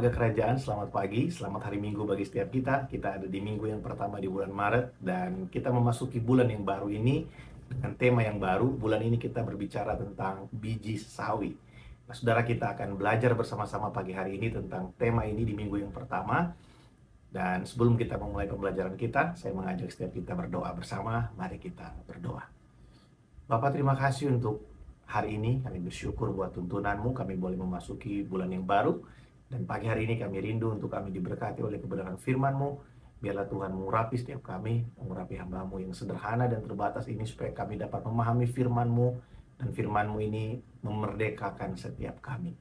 keluarga kerajaan, selamat pagi, selamat hari Minggu bagi setiap kita. Kita ada di minggu yang pertama di bulan Maret dan kita memasuki bulan yang baru ini dengan tema yang baru. Bulan ini kita berbicara tentang biji sawi. Nah, saudara kita akan belajar bersama-sama pagi hari ini tentang tema ini di minggu yang pertama. Dan sebelum kita memulai pembelajaran kita, saya mengajak setiap kita berdoa bersama. Mari kita berdoa. Bapak terima kasih untuk hari ini. Kami bersyukur buat tuntunanmu. Kami boleh memasuki bulan yang baru dan pagi hari ini kami rindu untuk kami diberkati oleh kebenaran firman-Mu. Biarlah Tuhan mengurapi setiap kami, mengurapi hamba-Mu yang sederhana dan terbatas ini supaya kami dapat memahami firman-Mu dan firman-Mu ini memerdekakan setiap kami.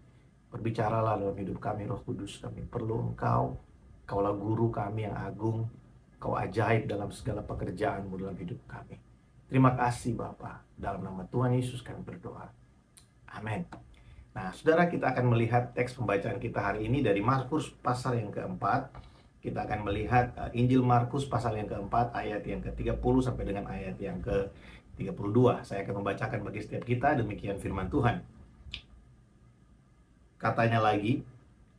Berbicaralah dalam hidup kami, Roh Kudus. Kami perlu Engkau. Kaulah guru kami yang agung. Kau ajaib dalam segala pekerjaan-Mu dalam hidup kami. Terima kasih Bapa. Dalam nama Tuhan Yesus kami berdoa. Amin. Nah, saudara kita akan melihat teks pembacaan kita hari ini dari Markus pasal yang keempat. Kita akan melihat uh, Injil Markus pasal yang keempat ayat yang ke-30 sampai dengan ayat yang ke-32. Saya akan membacakan bagi setiap kita demikian firman Tuhan. Katanya lagi,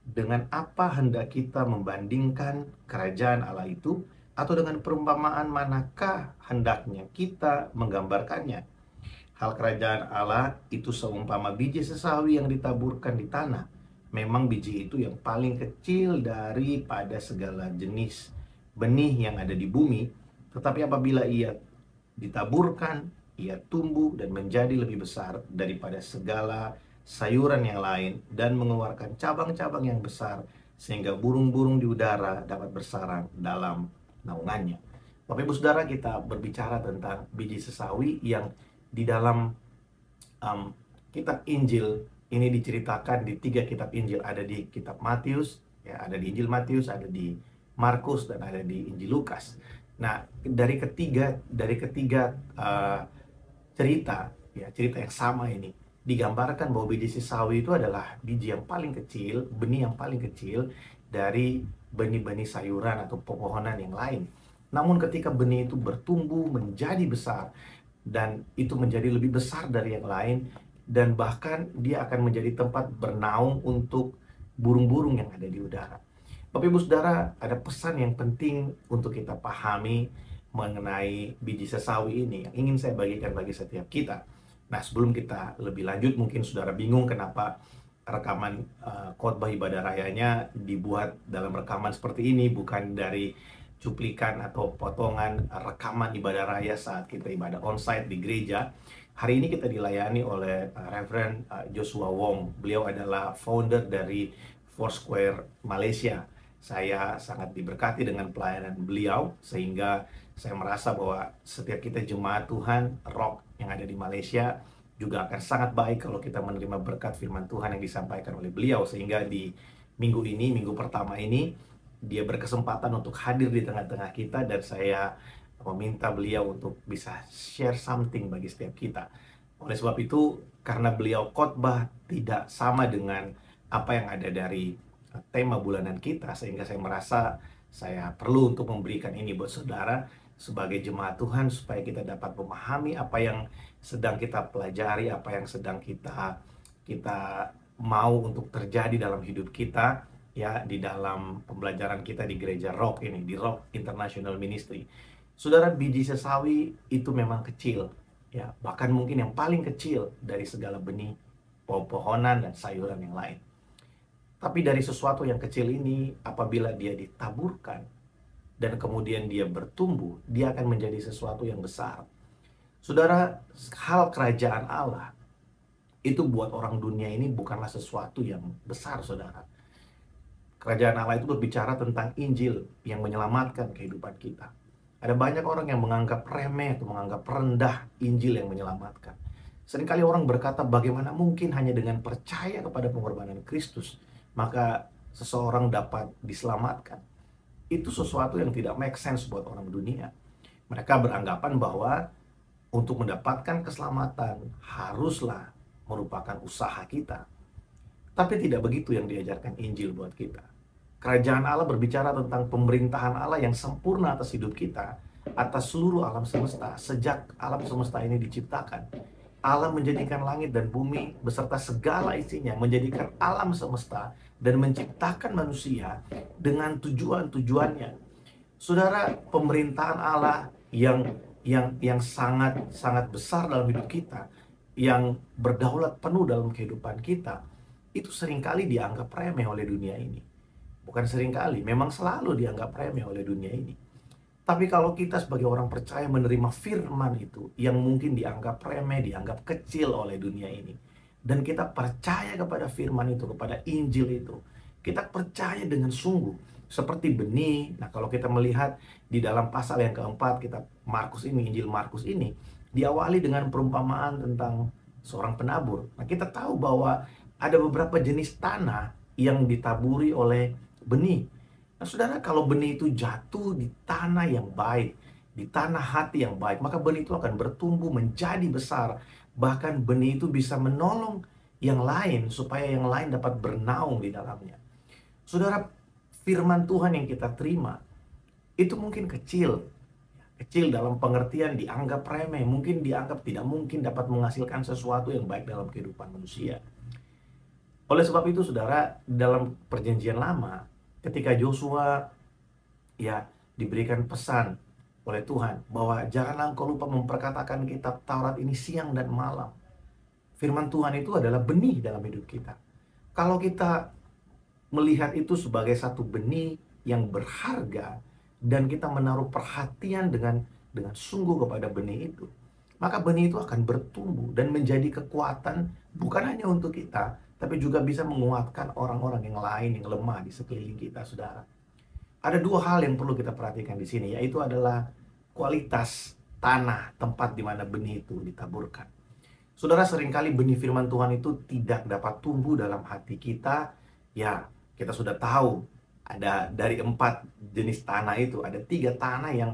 dengan apa hendak kita membandingkan kerajaan Allah itu atau dengan perumpamaan manakah hendaknya kita menggambarkannya? Hal kerajaan Allah itu seumpama biji sesawi yang ditaburkan di tanah. Memang biji itu yang paling kecil daripada segala jenis benih yang ada di bumi. Tetapi apabila ia ditaburkan, ia tumbuh dan menjadi lebih besar daripada segala sayuran yang lain dan mengeluarkan cabang-cabang yang besar sehingga burung-burung di udara dapat bersarang dalam naungannya. Bapak Ibu Saudara kita berbicara tentang biji sesawi yang di dalam um, kitab Injil ini diceritakan di tiga kitab Injil. Ada di kitab Matius ya ada di Injil Matius ada di Markus dan ada di Injil Lukas. Nah dari ketiga dari ketiga uh, cerita ya cerita yang sama ini digambarkan bahwa biji sisawi itu adalah biji yang paling kecil benih yang paling kecil dari benih-benih sayuran atau pepohonan yang lain. Namun ketika benih itu bertumbuh menjadi besar dan itu menjadi lebih besar dari yang lain dan bahkan dia akan menjadi tempat bernaung untuk burung-burung yang ada di udara. Bapak Ibu Saudara, ada pesan yang penting untuk kita pahami mengenai biji sesawi ini yang ingin saya bagikan bagi setiap kita. Nah, sebelum kita lebih lanjut, mungkin saudara bingung kenapa rekaman uh, khotbah ibadah rayanya dibuat dalam rekaman seperti ini, bukan dari cuplikan atau potongan rekaman ibadah raya saat kita ibadah onsite di gereja. Hari ini kita dilayani oleh uh, Reverend uh, Joshua Wong. Beliau adalah founder dari Foursquare Malaysia. Saya sangat diberkati dengan pelayanan beliau sehingga saya merasa bahwa setiap kita jemaat Tuhan rock yang ada di Malaysia juga akan sangat baik kalau kita menerima berkat firman Tuhan yang disampaikan oleh beliau sehingga di minggu ini, minggu pertama ini dia berkesempatan untuk hadir di tengah-tengah kita dan saya meminta beliau untuk bisa share something bagi setiap kita. Oleh sebab itu, karena beliau khotbah tidak sama dengan apa yang ada dari tema bulanan kita, sehingga saya merasa saya perlu untuk memberikan ini buat saudara sebagai jemaat Tuhan supaya kita dapat memahami apa yang sedang kita pelajari, apa yang sedang kita kita mau untuk terjadi dalam hidup kita ya di dalam pembelajaran kita di gereja Rock ini di Rock International Ministry. Saudara biji sesawi itu memang kecil ya, bahkan mungkin yang paling kecil dari segala benih pohon-pohonan dan sayuran yang lain. Tapi dari sesuatu yang kecil ini apabila dia ditaburkan dan kemudian dia bertumbuh, dia akan menjadi sesuatu yang besar. Saudara, hal kerajaan Allah itu buat orang dunia ini bukanlah sesuatu yang besar, saudara Kerajaan Allah itu berbicara tentang Injil yang menyelamatkan kehidupan kita. Ada banyak orang yang menganggap remeh atau menganggap rendah Injil yang menyelamatkan. Seringkali orang berkata bagaimana mungkin hanya dengan percaya kepada pengorbanan Kristus maka seseorang dapat diselamatkan. Itu sesuatu yang tidak make sense buat orang dunia. Mereka beranggapan bahwa untuk mendapatkan keselamatan haruslah merupakan usaha kita. Tapi tidak begitu yang diajarkan Injil buat kita. Kerajaan Allah berbicara tentang pemerintahan Allah yang sempurna atas hidup kita, atas seluruh alam semesta. Sejak alam semesta ini diciptakan, Allah menjadikan langit dan bumi beserta segala isinya, menjadikan alam semesta dan menciptakan manusia dengan tujuan-tujuannya. Saudara, pemerintahan Allah yang yang yang sangat sangat besar dalam hidup kita, yang berdaulat penuh dalam kehidupan kita, itu sering kali dianggap remeh oleh dunia ini. Bukan sering kali, memang selalu dianggap remeh oleh dunia ini. Tapi kalau kita sebagai orang percaya menerima firman itu yang mungkin dianggap remeh, dianggap kecil oleh dunia ini, dan kita percaya kepada firman itu, kepada Injil itu. Kita percaya dengan sungguh seperti benih. Nah, kalau kita melihat di dalam pasal yang keempat kita Markus ini, Injil Markus ini diawali dengan perumpamaan tentang seorang penabur. Nah, kita tahu bahwa ada beberapa jenis tanah yang ditaburi oleh benih. Nah, Saudara, kalau benih itu jatuh di tanah yang baik, di tanah hati yang baik, maka benih itu akan bertumbuh menjadi besar Bahkan benih itu bisa menolong yang lain supaya yang lain dapat bernaung di dalamnya. Saudara, firman Tuhan yang kita terima itu mungkin kecil. Kecil dalam pengertian dianggap remeh, mungkin dianggap tidak mungkin dapat menghasilkan sesuatu yang baik dalam kehidupan manusia. Oleh sebab itu, saudara, dalam perjanjian lama, ketika Joshua ya diberikan pesan oleh Tuhan bahwa janganlah engkau lupa memperkatakan kitab Taurat ini siang dan malam. Firman Tuhan itu adalah benih dalam hidup kita. Kalau kita melihat itu sebagai satu benih yang berharga dan kita menaruh perhatian dengan dengan sungguh kepada benih itu, maka benih itu akan bertumbuh dan menjadi kekuatan bukan hanya untuk kita, tapi juga bisa menguatkan orang-orang yang lain yang lemah di sekeliling kita, saudara. Ada dua hal yang perlu kita perhatikan di sini, yaitu adalah kualitas tanah tempat di mana benih itu ditaburkan. Saudara sering kali benih firman Tuhan itu tidak dapat tumbuh dalam hati kita. Ya, kita sudah tahu ada dari empat jenis tanah itu ada tiga tanah yang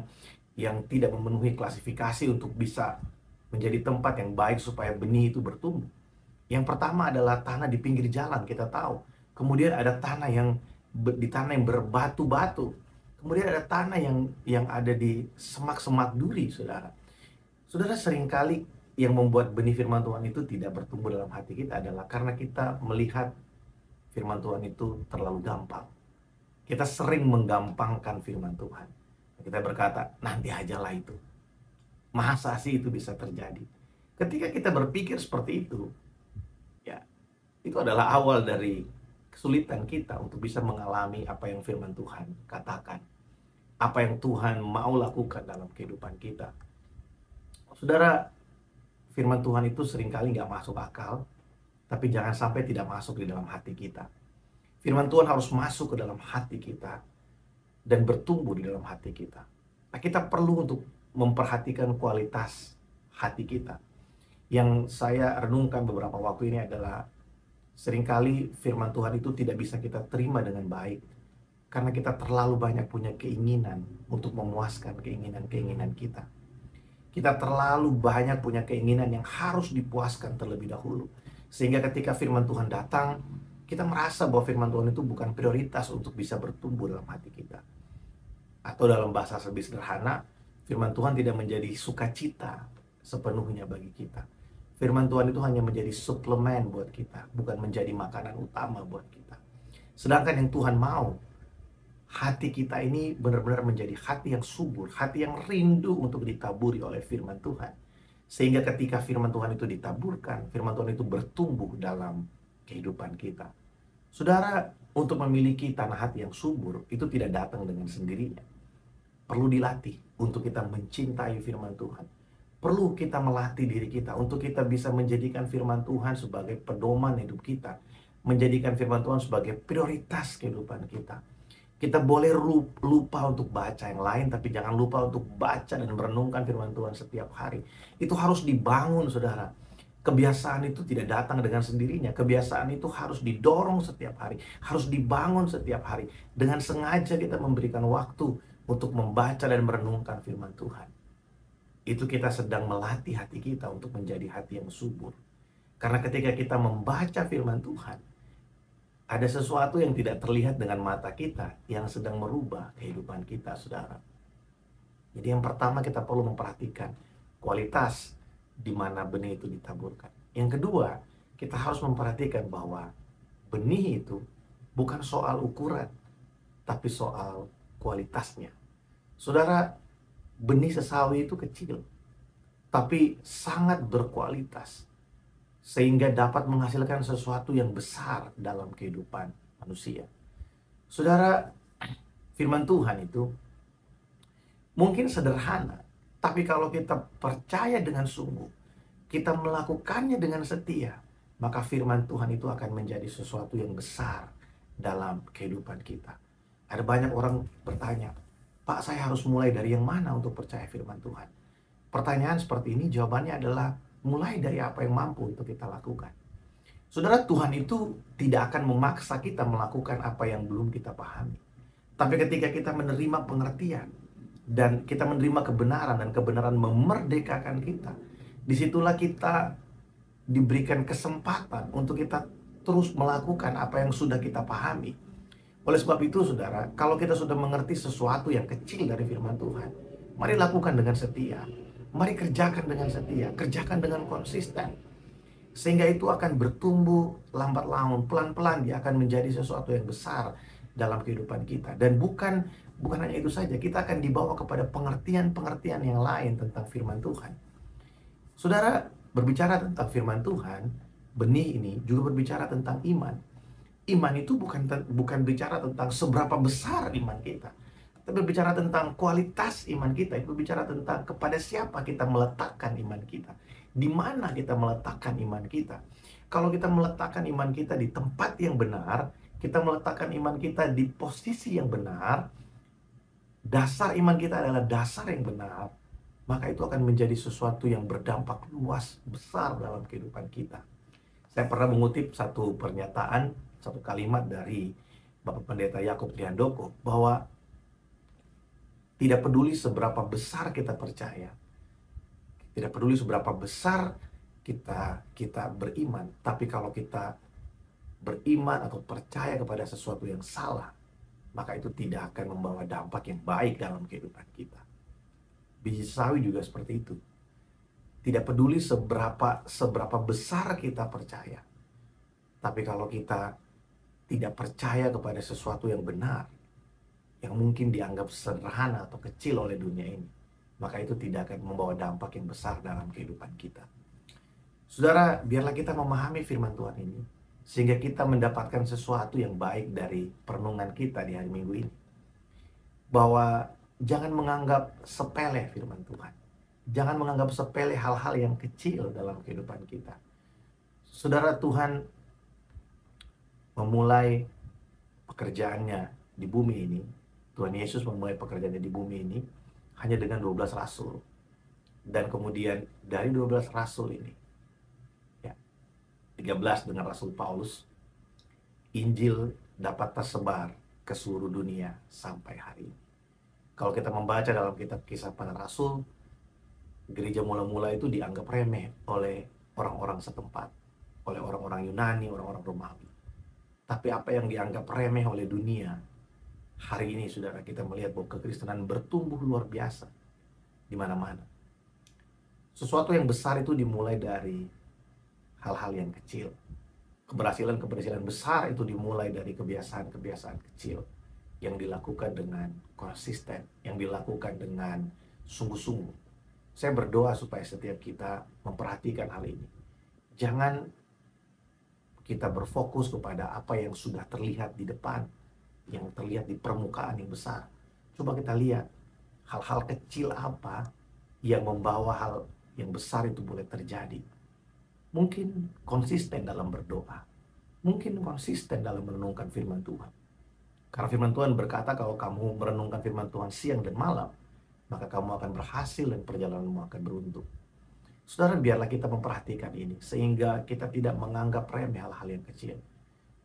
yang tidak memenuhi klasifikasi untuk bisa menjadi tempat yang baik supaya benih itu bertumbuh. Yang pertama adalah tanah di pinggir jalan kita tahu. Kemudian ada tanah yang di tanah yang berbatu-batu. Kemudian ada tanah yang yang ada di semak-semak duri, saudara. Saudara sering kali yang membuat benih firman Tuhan itu tidak bertumbuh dalam hati kita adalah karena kita melihat firman Tuhan itu terlalu gampang. Kita sering menggampangkan firman Tuhan. Kita berkata, nanti ajalah itu. Masa sih itu bisa terjadi? Ketika kita berpikir seperti itu, itu adalah awal dari kesulitan kita untuk bisa mengalami apa yang firman Tuhan katakan apa yang Tuhan mau lakukan dalam kehidupan kita. Saudara, firman Tuhan itu sering kali nggak masuk akal, tapi jangan sampai tidak masuk di dalam hati kita. Firman Tuhan harus masuk ke dalam hati kita dan bertumbuh di dalam hati kita. Nah, kita perlu untuk memperhatikan kualitas hati kita. Yang saya renungkan beberapa waktu ini adalah sering kali firman Tuhan itu tidak bisa kita terima dengan baik karena kita terlalu banyak punya keinginan untuk memuaskan keinginan-keinginan kita. Kita terlalu banyak punya keinginan yang harus dipuaskan terlebih dahulu. Sehingga ketika firman Tuhan datang, kita merasa bahwa firman Tuhan itu bukan prioritas untuk bisa bertumbuh dalam hati kita. Atau dalam bahasa lebih sederhana, firman Tuhan tidak menjadi sukacita sepenuhnya bagi kita. Firman Tuhan itu hanya menjadi suplemen buat kita, bukan menjadi makanan utama buat kita. Sedangkan yang Tuhan mau hati kita ini benar-benar menjadi hati yang subur, hati yang rindu untuk ditaburi oleh firman Tuhan. Sehingga ketika firman Tuhan itu ditaburkan, firman Tuhan itu bertumbuh dalam kehidupan kita. Saudara, untuk memiliki tanah hati yang subur, itu tidak datang dengan sendirinya. Perlu dilatih untuk kita mencintai firman Tuhan. Perlu kita melatih diri kita untuk kita bisa menjadikan firman Tuhan sebagai pedoman hidup kita. Menjadikan firman Tuhan sebagai prioritas kehidupan kita kita boleh lupa untuk baca yang lain, tapi jangan lupa untuk baca dan merenungkan firman Tuhan setiap hari. Itu harus dibangun, saudara. Kebiasaan itu tidak datang dengan sendirinya. Kebiasaan itu harus didorong setiap hari, harus dibangun setiap hari. Dengan sengaja kita memberikan waktu untuk membaca dan merenungkan firman Tuhan. Itu kita sedang melatih hati kita untuk menjadi hati yang subur. Karena ketika kita membaca firman Tuhan, ada sesuatu yang tidak terlihat dengan mata kita yang sedang merubah kehidupan kita, saudara. Jadi yang pertama kita perlu memperhatikan kualitas di mana benih itu ditaburkan. Yang kedua, kita harus memperhatikan bahwa benih itu bukan soal ukuran, tapi soal kualitasnya. Saudara, benih sesawi itu kecil, tapi sangat berkualitas, sehingga dapat menghasilkan sesuatu yang besar dalam kehidupan manusia. Saudara, firman Tuhan itu mungkin sederhana, tapi kalau kita percaya dengan sungguh, kita melakukannya dengan setia, maka firman Tuhan itu akan menjadi sesuatu yang besar dalam kehidupan kita. Ada banyak orang bertanya, Pak saya harus mulai dari yang mana untuk percaya firman Tuhan? Pertanyaan seperti ini jawabannya adalah mulai dari apa yang mampu untuk kita lakukan. Saudara Tuhan itu tidak akan memaksa kita melakukan apa yang belum kita pahami. Tapi ketika kita menerima pengertian dan kita menerima kebenaran dan kebenaran memerdekakan kita, di situlah kita diberikan kesempatan untuk kita terus melakukan apa yang sudah kita pahami oleh sebab itu, saudara, kalau kita sudah mengerti sesuatu yang kecil dari firman Tuhan, mari lakukan dengan setia. Mari kerjakan dengan setia, kerjakan dengan konsisten. Sehingga itu akan bertumbuh lambat laun, pelan-pelan dia akan menjadi sesuatu yang besar dalam kehidupan kita. Dan bukan bukan hanya itu saja, kita akan dibawa kepada pengertian-pengertian yang lain tentang firman Tuhan. Saudara, berbicara tentang firman Tuhan, benih ini juga berbicara tentang iman iman itu bukan bukan bicara tentang seberapa besar iman kita tapi bicara tentang kualitas iman kita itu bicara tentang kepada siapa kita meletakkan iman kita di mana kita meletakkan iman kita. Kalau kita meletakkan iman kita di tempat yang benar kita meletakkan iman kita di posisi yang benar dasar iman kita adalah dasar yang benar maka itu akan menjadi sesuatu yang berdampak luas besar dalam kehidupan kita. Saya pernah mengutip satu pernyataan satu kalimat dari Bapak Pendeta Yakub Triandoko bahwa tidak peduli seberapa besar kita percaya, tidak peduli seberapa besar kita kita beriman, tapi kalau kita beriman atau percaya kepada sesuatu yang salah, maka itu tidak akan membawa dampak yang baik dalam kehidupan kita. Biji sawi juga seperti itu. Tidak peduli seberapa seberapa besar kita percaya. Tapi kalau kita tidak percaya kepada sesuatu yang benar, yang mungkin dianggap sederhana atau kecil oleh dunia ini, maka itu tidak akan membawa dampak yang besar dalam kehidupan kita. Saudara, biarlah kita memahami firman Tuhan ini, sehingga kita mendapatkan sesuatu yang baik dari perenungan kita di hari Minggu ini. Bahwa jangan menganggap sepele firman Tuhan. Jangan menganggap sepele hal-hal yang kecil dalam kehidupan kita. Saudara Tuhan memulai pekerjaannya di bumi ini, Tuhan Yesus memulai pekerjaannya di bumi ini hanya dengan 12 rasul. Dan kemudian dari 12 rasul ini, ya, 13 dengan Rasul Paulus, Injil dapat tersebar ke seluruh dunia sampai hari ini. Kalau kita membaca dalam kitab kisah para rasul, gereja mula-mula itu dianggap remeh oleh orang-orang setempat, oleh orang-orang Yunani, orang-orang Romawi. Tapi apa yang dianggap remeh oleh dunia, hari ini saudara kita melihat bahwa kekristenan bertumbuh luar biasa di mana-mana. Sesuatu yang besar itu dimulai dari hal-hal yang kecil. Keberhasilan-keberhasilan besar itu dimulai dari kebiasaan-kebiasaan kecil yang dilakukan dengan konsisten, yang dilakukan dengan sungguh-sungguh. Saya berdoa supaya setiap kita memperhatikan hal ini. Jangan kita berfokus kepada apa yang sudah terlihat di depan, yang terlihat di permukaan yang besar. Coba kita lihat hal-hal kecil apa yang membawa hal yang besar itu boleh terjadi. Mungkin konsisten dalam berdoa, mungkin konsisten dalam merenungkan firman Tuhan. Karena firman Tuhan berkata kalau kamu merenungkan firman Tuhan siang dan malam, maka kamu akan berhasil dan perjalananmu akan beruntung. Saudara, biarlah kita memperhatikan ini sehingga kita tidak menganggap remeh hal-hal yang kecil.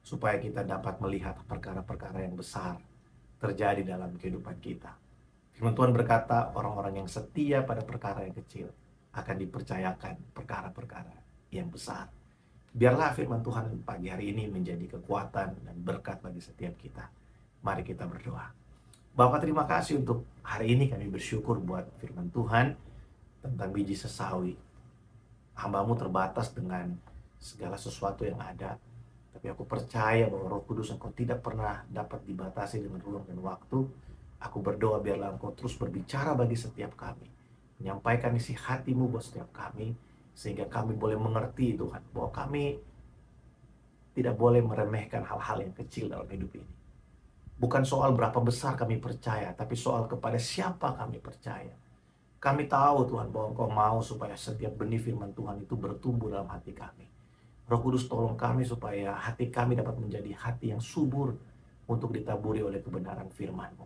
Supaya kita dapat melihat perkara-perkara yang besar terjadi dalam kehidupan kita. Firman Tuhan berkata, orang-orang yang setia pada perkara yang kecil akan dipercayakan perkara-perkara yang besar. Biarlah firman Tuhan pagi hari ini menjadi kekuatan dan berkat bagi setiap kita. Mari kita berdoa. Bapak terima kasih untuk hari ini kami bersyukur buat firman Tuhan tentang biji sesawi hambamu terbatas dengan segala sesuatu yang ada. Tapi aku percaya bahwa roh kudus engkau tidak pernah dapat dibatasi dengan ruang dan waktu. Aku berdoa biarlah engkau terus berbicara bagi setiap kami. Menyampaikan isi hatimu buat setiap kami. Sehingga kami boleh mengerti Tuhan. Bahwa kami tidak boleh meremehkan hal-hal yang kecil dalam hidup ini. Bukan soal berapa besar kami percaya, tapi soal kepada siapa kami percaya. Kami tahu Tuhan bahwa Engkau mau supaya setiap benih firman Tuhan itu bertumbuh dalam hati kami. Roh Kudus tolong kami supaya hati kami dapat menjadi hati yang subur untuk ditaburi oleh kebenaran firman-Mu.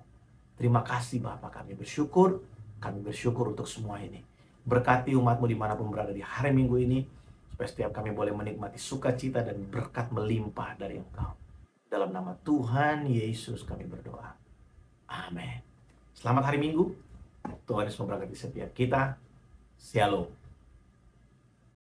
Terima kasih Bapak kami bersyukur, kami bersyukur untuk semua ini. Berkati umatmu di mana pun berada di hari Minggu ini, supaya setiap kami boleh menikmati sukacita dan berkat melimpah dari Engkau. Dalam nama Tuhan Yesus kami berdoa. Amin. Selamat hari Minggu. Tuhan Yesus memberkati setiap kita. Shalom.